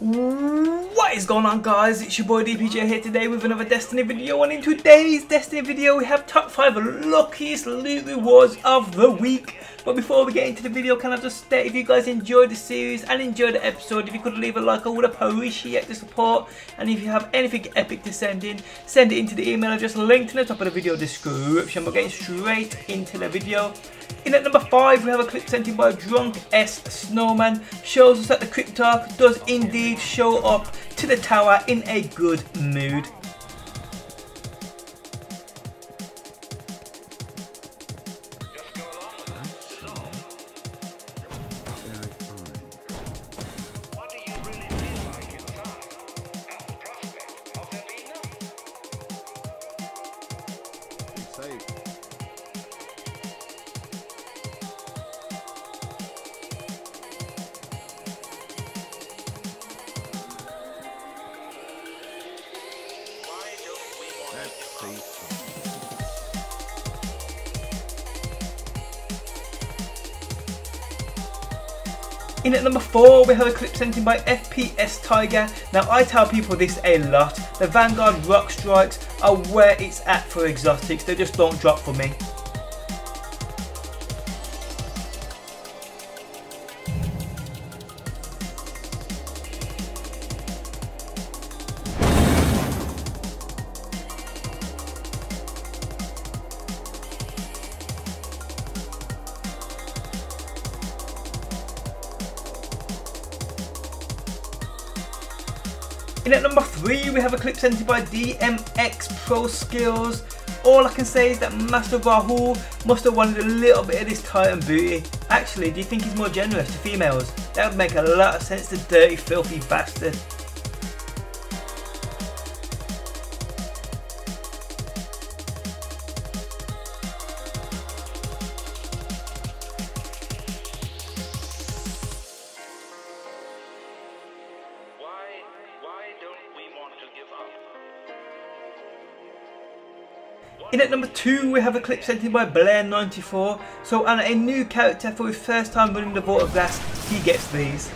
Hmm. What is going on guys, it's your boy DPJ here today with another Destiny video and in today's Destiny video we have top 5 luckiest loot rewards of the week. But before we get into the video can I just state if you guys enjoyed the series and enjoyed the episode, if you could leave a like I would appreciate the support and if you have anything epic to send in, send it into the email address linked in the top of the video description. We're getting straight into the video. In at number 5 we have a clip sent in by Drunk S Snowman. Shows us that the Cryptarch does indeed show up to the tower in a good mood. In at number 4 we have a clip sent in by FPS Tiger. Now I tell people this a lot, the Vanguard Roc Strikes are where it's at for exotics, they just don't drop for me. In at number 3 we have a clip sent by DMX Pro Skills. All I can say is that Master Rahool must have wanted a little bit of this Titan booty. Actually, do you think he's more generous to females? That would make a lot of sense, the dirty filthy bastard. In at number 2 we have a clip sent in by Blair94. So on a new character for his first time running the Vault of Glass, he gets these.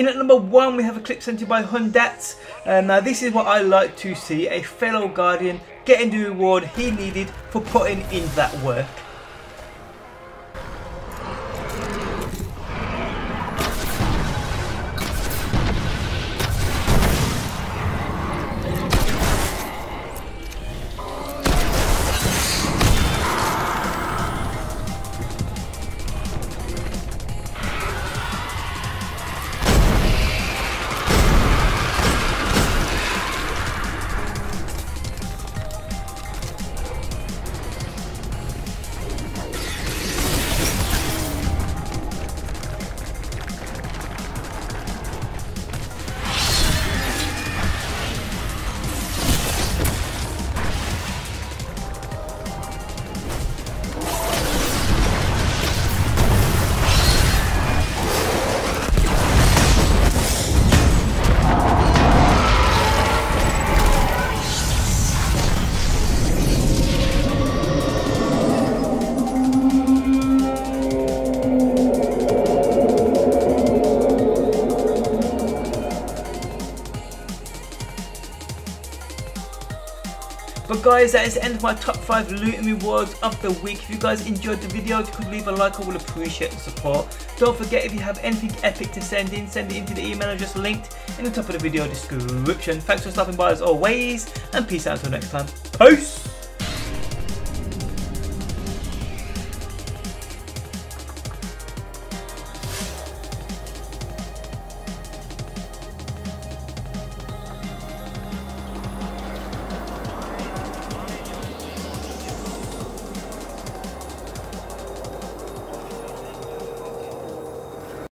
In at number one, we have a clip sent in by Hundat. Uh, now, this is what I like to see a fellow Guardian getting the reward he needed for putting in that work. But guys, that is the end of my top 5 looting rewards of the week. If you guys enjoyed the video, if you could leave a like, I will appreciate the support. Don't forget, if you have anything epic to send in, send it into the email address linked in the top of the video description. Thanks for stopping by as always, and peace out until next time. Peace!